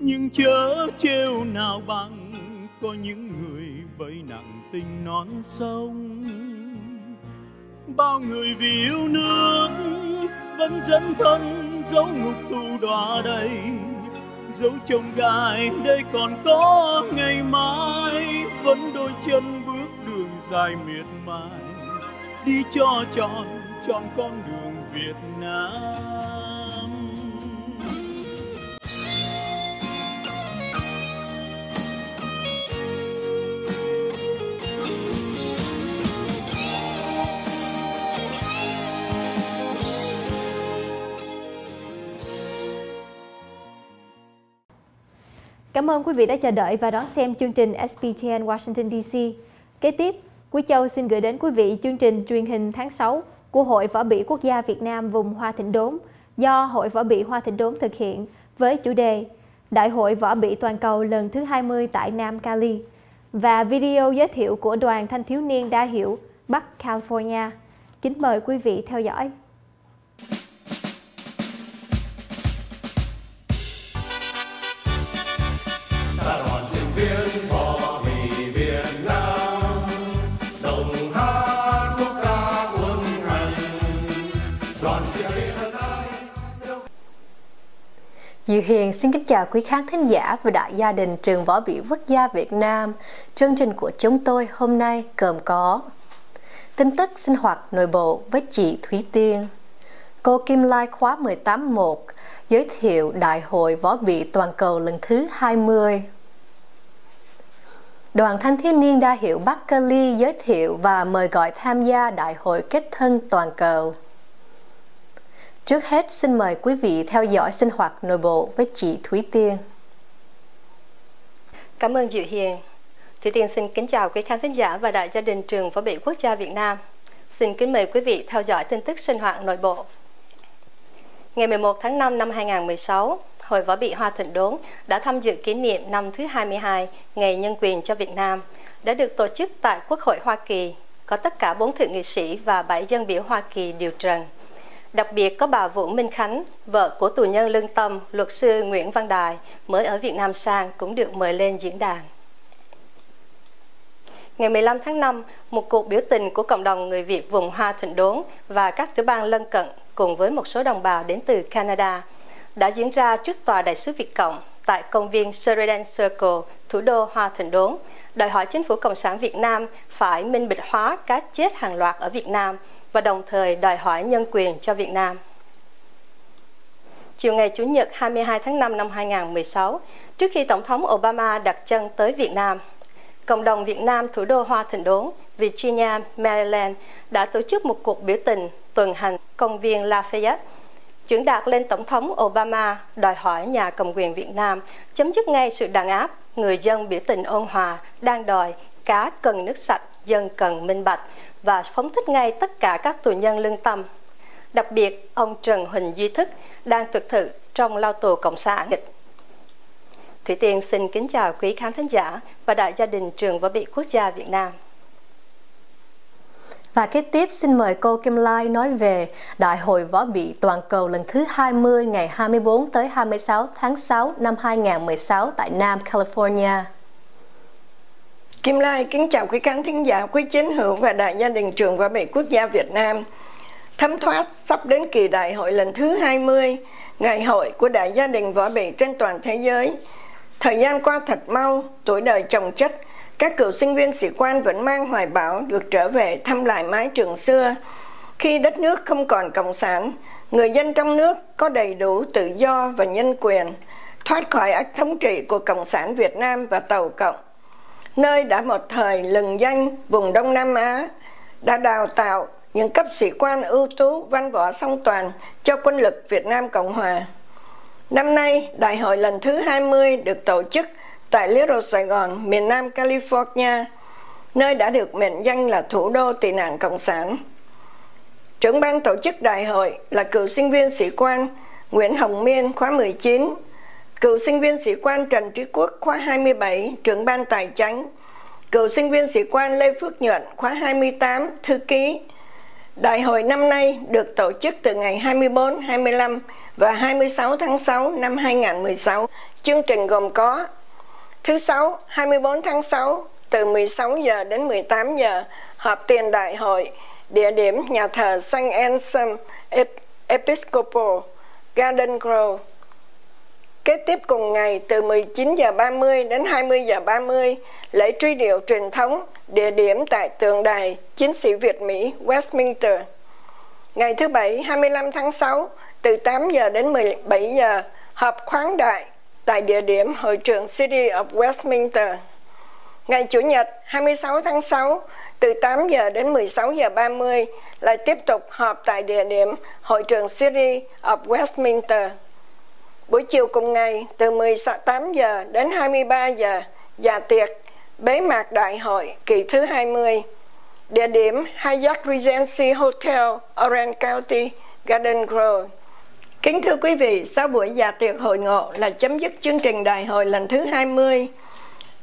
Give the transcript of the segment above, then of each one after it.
nhưng chớ trêu nào bằng, có những người bẫy nặng tình non sông. Bao người vì yêu nước, vẫn dẫn thân dấu ngục tù đọa đầy. Dấu chồng gai đây còn có, ngày mai vẫn đôi chân bước đường dài miệt mài. Đi cho tròn tròn con đường Việt Nam. Cảm ơn quý vị đã chờ đợi và đón xem chương trình SPTN Washington DC. Kế tiếp, Quý Châu xin gửi đến quý vị chương trình truyền hình tháng 6 của Hội Võ bỉ Quốc gia Việt Nam vùng Hoa Thịnh Đốn do Hội Võ bỉ Hoa Thịnh Đốn thực hiện với chủ đề Đại hội Võ bỉ Toàn cầu lần thứ 20 tại Nam Cali và video giới thiệu của đoàn thanh thiếu niên đa hiểu Bắc California. Kính mời quý vị theo dõi. Diệu Hiền xin kính chào quý khán thính giả và đại gia đình trường Võ Bị Quốc gia Việt Nam. Chương trình của chúng tôi hôm nay gồm có tin tức sinh hoạt nội bộ với chị Thúy Tiên, cô Kim Lai khóa 18.1 giới thiệu Đại hội Võ Bị Toàn cầu lần thứ 20. Đoàn Thanh thiếu niên đa hiệu Bắc Cali giới thiệu và mời gọi tham gia Đại hội kết thân toàn cầu. Trước hết xin mời quý vị theo dõi sinh hoạt nội bộ với chị Thúy Tiên. Cảm ơn Diệu Hiền. Thúy Tiên xin kính chào quý khán thính giả và đại gia đình trường phổ bị Quốc gia Việt Nam. Xin kính mời quý vị theo dõi tin tức sinh hoạt nội bộ. Ngày 11 tháng 5 năm 2016, Hội Võ bị Hoa Thịnh Đốn đã tham dự kỷ niệm năm thứ 22 Ngày Nhân quyền cho Việt Nam, đã được tổ chức tại Quốc hội Hoa Kỳ, có tất cả 4 thượng nghị sĩ và 7 dân biểu Hoa Kỳ điều trần. Đặc biệt có bà Vũ Minh Khánh, vợ của tù nhân lương tâm, luật sư Nguyễn Văn Đài, mới ở Việt Nam sang cũng được mời lên diễn đàn. Ngày 15 tháng 5, một cuộc biểu tình của cộng đồng người Việt vùng Hoa Thịnh Đốn và các tiểu bang lân cận cùng với một số đồng bào đến từ Canada đã diễn ra trước tòa đại sứ Việt Cộng tại công viên Sheridan Circle, thủ đô Hoa Thịnh Đốn, đòi hỏi chính phủ Cộng sản Việt Nam phải minh bạch hóa cá chết hàng loạt ở Việt Nam và đồng thời đòi hỏi nhân quyền cho Việt Nam. Chiều ngày Chủ nhật 22 tháng 5 năm 2016, trước khi Tổng thống Obama đặt chân tới Việt Nam, cộng đồng Việt Nam thủ đô Hoa Thịnh Đốn, Virginia, Maryland đã tổ chức một cuộc biểu tình tuần hành công viên Lafayette, chuyển đạt lên Tổng thống Obama đòi hỏi nhà cầm quyền Việt Nam chấm dứt ngay sự đàn áp người dân biểu tình ôn hòa đang đòi cá cần nước sạch, dân cần minh bạch và phóng thích ngay tất cả các tù nhân lương tâm. Đặc biệt, ông Trần Huỳnh Duy Thức đang tuyệt thự trong lao tù Cộng sản. Thủy Tiên xin kính chào quý khán thính giả và đại gia đình trường võ bị quốc gia Việt Nam. Và kế tiếp xin mời cô Kim Lai nói về Đại hội Võ bị Toàn cầu lần thứ 20 ngày 24 tới 26 tháng 6 năm 2016 tại Nam California. Kim Lai kính chào quý khán thính giả, quý chiến hữu và đại gia đình trường võ bị quốc gia Việt Nam. Thấm thoát sắp đến kỳ đại hội lần thứ 20, ngày hội của đại gia đình võ bị trên toàn thế giới. Thời gian qua thật mau, tuổi đời chồng chất, các cựu sinh viên sĩ quan vẫn mang hoài bão được trở về thăm lại mái trường xưa. Khi đất nước không còn cộng sản, người dân trong nước có đầy đủ tự do và nhân quyền, thoát khỏi ách thống trị của Cộng sản Việt Nam và Tàu Cộng nơi đã một thời lừng danh vùng Đông Nam Á, đã đào tạo những cấp sĩ quan ưu tú văn võ song toàn cho quân lực Việt Nam Cộng Hòa. Năm nay, đại hội lần thứ 20 được tổ chức tại Little Sài Gòn, miền Nam California, nơi đã được mệnh danh là thủ đô tị nạn Cộng sản. Trưởng ban tổ chức đại hội là cựu sinh viên sĩ quan Nguyễn Hồng Miên khóa 19, cựu sinh viên sĩ quan Trần Trí Quốc khóa 27, trưởng ban tài chánh, cựu sinh viên sĩ quan Lê Phước Nhuận khóa 28, thư ký, Đại hội năm nay được tổ chức từ ngày 24, 25 và 26 tháng 6 năm 2016. Chương trình gồm có Thứ Sáu, 24 tháng 6 từ 16 giờ đến 18 giờ họp tiền đại hội địa điểm nhà thờ Saint Anselm Episcopal Garden Grove. Kế tiếp cùng ngày, từ 19 giờ 30 đến 20 giờ 30 lễ truy điệu truyền thống, địa điểm tại tượng đài chiến sĩ Việt Mỹ Westminster. Ngày thứ Bảy 25 tháng 6 từ 8 giờ đến 17 giờ, họp khoáng đại tại địa điểm hội trường City of Westminster. Ngày Chủ nhật 26 tháng 6 từ 8 giờ đến 16 giờ 30 lại tiếp tục họp tại địa điểm hội trường City of Westminster. Buổi chiều cùng ngày từ 18 giờ đến 23 giờ dạ tiệc bế mạc đại hội kỳ thứ 20. Địa điểm Hyatt Regency Hotel, Orange County, Garden Grove. Kính thưa quý vị, sau buổi dạ tiệc hội ngộ là chấm dứt chương trình đại hội lần thứ 20.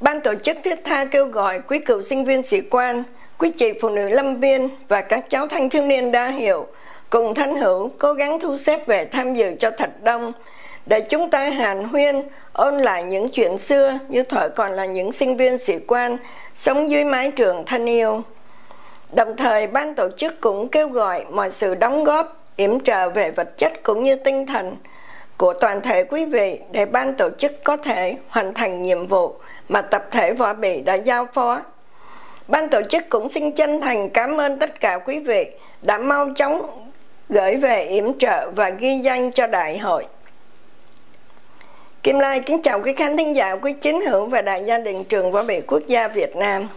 Ban tổ chức thiết tha kêu gọi quý cựu sinh viên sĩ quan, quý chị phụ nữ lâm viên và các cháu thanh thiếu niên đa hiệu cùng thân hữu cố gắng thu xếp về tham dự cho thật đông để chúng ta hàn huyên, ôn lại những chuyện xưa như thuở còn là những sinh viên sĩ quan, sống dưới mái trường thân yêu. Đồng thời, ban tổ chức cũng kêu gọi mọi sự đóng góp, yểm trợ về vật chất cũng như tinh thần của toàn thể quý vị để ban tổ chức có thể hoàn thành nhiệm vụ mà tập thể võ bị đã giao phó. Ban tổ chức cũng xin chân thành cảm ơn tất cả quý vị đã mau chóng gửi về yểm trợ và ghi danh cho đại hội. Kim Lai kính chào quý khán thính giả, quý chính hữu và đại gia đình trường võ bị quốc gia Việt Nam.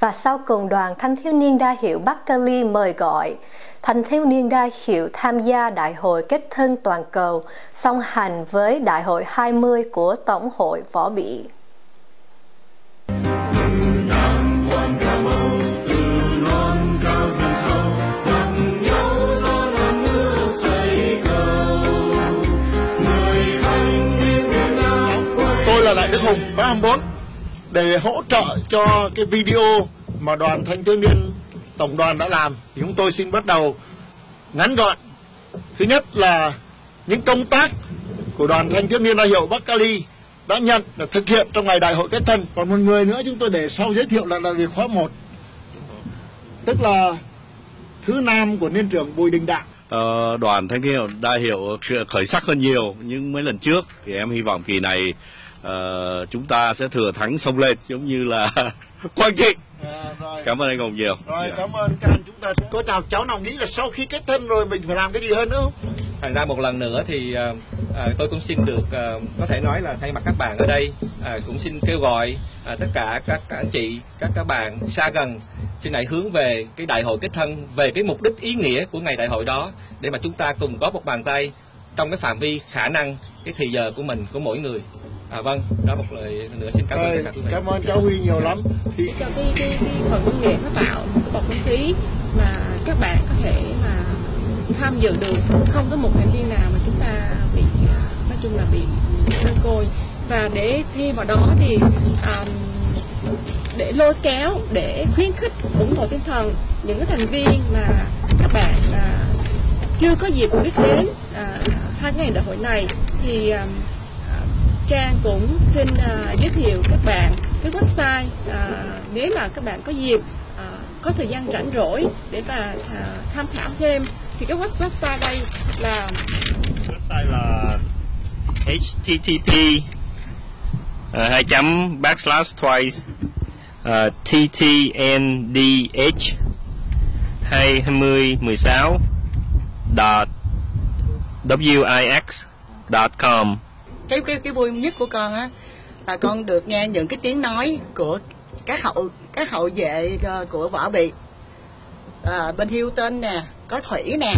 Và sau cùng đoàn thanh thiếu niên đa hiệu Bắc Cali mời gọi thanh thiếu niên đa hiệu tham gia Đại hội kết thân toàn cầu song hành với Đại hội 20 của Tổng hội Võ Bị. Đức Hùng, phá 24 để hỗ trợ cho cái video mà đoàn thanh thiếu niên tổng đoàn đã làm thì chúng tôi xin bắt đầu ngắn gọn. Thứ nhất là những công tác của đoàn thanh thiếu niên đại hiệu Bắc Cali đã nhận là thực hiện trong ngày đại hội kết thân. Còn một người nữa chúng tôi để sau giới thiệu là là việc khóa 1 tức là thứ nam của niên trưởng Bùi Đình đạo Ờ, đoàn thanh niên đại hiệu khởi sắc hơn nhiều nhưng mấy lần trước thì em hy vọng kỳ này uh, chúng ta sẽ thừa thắng sông lên giống như là Quang Trịnh à, rồi. cảm ơn anh Hồng nhiều. Rồi Dạ. cảm ơn các anh chúng ta. Có nào cháu nào nghĩ là sau khi kết thân rồi mình phải làm cái gì hơn nữa không? Thành ra một lần nữa thì à, tôi cũng xin được à, có thể nói là thay mặt các bạn ở đây à, cũng xin kêu gọi à, tất cả các anh chị các các bạn xa gần xin hãy hướng về cái đại hội kết thân về cái mục đích ý nghĩa của ngày đại hội đó để mà chúng ta cùng góp một bàn tay trong cái phạm vi khả năng cái thì giờ của mình của mỗi người à, vâng đó một lời nữa xin cảm ơn cảm ơn cháu Huy nhiều lắm. Thì cho cái cái cái phần công nghệ nó tạo một cái bầu không khí mà các bạn có thể mà tham dự được. Không có một thành viên nào mà chúng ta bị nói chung là bị đơn côi. Và để thêm vào đó thì à, để lôi kéo để khuyến khích ủng hộ tinh thần những cái thành viên mà các bạn à, chưa có dịp biết đến à, hai ngày đại hội này thì à, Trang cũng xin uh, giới thiệu các bạn cái website uh, nếu mà các bạn có dịp uh, có thời gian rảnh rỗi để mà uh, tham khảo thêm thì cái web website đây là website là http uh, hai chấm backslash twice uh, ttndh hai mươi mười sáu dot wix dot com cái cái cái vui nhất của con á là con được nghe những cái tiếng nói của các hậu các hậu vệ ờ, của võ bị. À, bên Hilton nè có thủy nè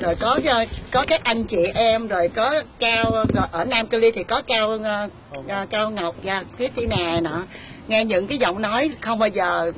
rồi có ờ, có các anh chị em rồi có cao ở Nam Cali thì có cao cao Ngọc và Christina nọ. Nghe những cái giọng nói không bao giờ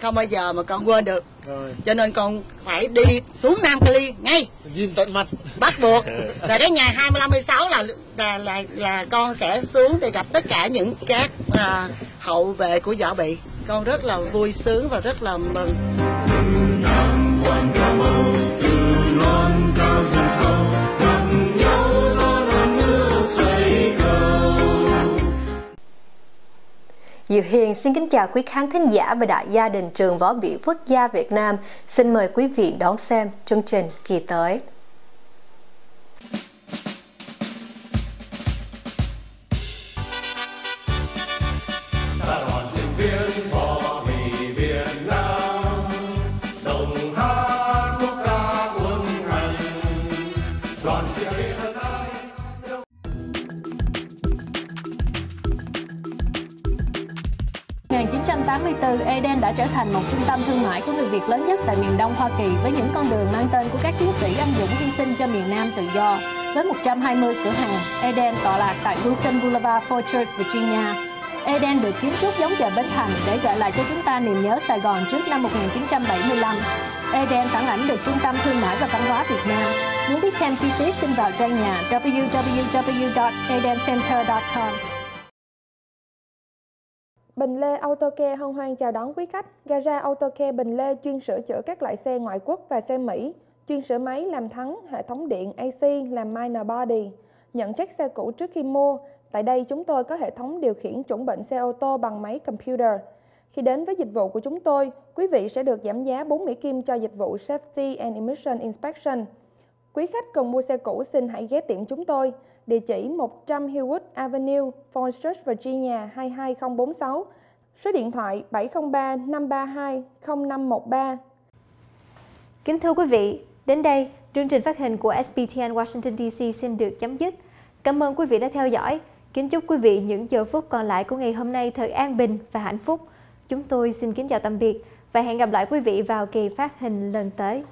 không bao giờ mà con quên được rồi. Cho nên con phải đi xuống Nam Cali ngay. Nhìn tận mặt. Bắt buộc. Và cái ngày 25 16 là là là là con sẽ xuống để gặp tất cả những các à, hậu vệ của võ bị. Con rất là vui sướng và rất là mừng. Nam quan màu từ non cao sâu Diệu Hiền xin kính chào quý khán thính giả và đại gia đình trường Võ Bị Quốc gia Việt Nam. Xin mời quý vị đón xem chương trình kỳ tới. 1984, Eden đã trở thành một trung tâm thương mại của người Việt lớn nhất tại miền Đông Hoa Kỳ với những con đường mang tên của các chiến sĩ anh dũng hy sinh cho miền Nam tự do. Với 120 cửa hàng, Eden tọa lạc tại Wilson Boulevard, Fort Church, Virginia. Eden được kiến trúc giống chợ Bến Thành để gợi lại cho chúng ta niềm nhớ Sài Gòn trước năm 1975. Eden phản ảnh được trung tâm thương mại và văn hóa Việt Nam. Muốn biết thêm chi tiết xin vào trang nhà www.edencenter.com. Bình Lê Autocare hân hoan chào đón quý khách. Gara Autocare Bình Lê chuyên sửa chữa các loại xe ngoại quốc và xe Mỹ, chuyên sửa máy làm thắng, hệ thống điện AC, làm minor body, nhận check xe cũ trước khi mua. Tại đây chúng tôi có hệ thống điều khiển chuẩn bệnh xe ô tô bằng máy computer. Khi đến với dịch vụ của chúng tôi, quý vị sẽ được giảm giá 4 Mỹ Kim cho dịch vụ Safety and Emission Inspection. Quý khách cần mua xe cũ xin hãy ghé tiệm chúng tôi. Địa chỉ 100 Hillwood Avenue, Falls Church, Virginia 22046. Số điện thoại 703 532 0513. Kính thưa quý vị, đến đây, chương trình phát hình của SBTN Washington DC xin được chấm dứt. Cảm ơn quý vị đã theo dõi. Kính chúc quý vị những giờ phút còn lại của ngày hôm nay thật an bình và hạnh phúc. Chúng tôi xin kính chào tạm biệt và hẹn gặp lại quý vị vào kỳ phát hình lần tới.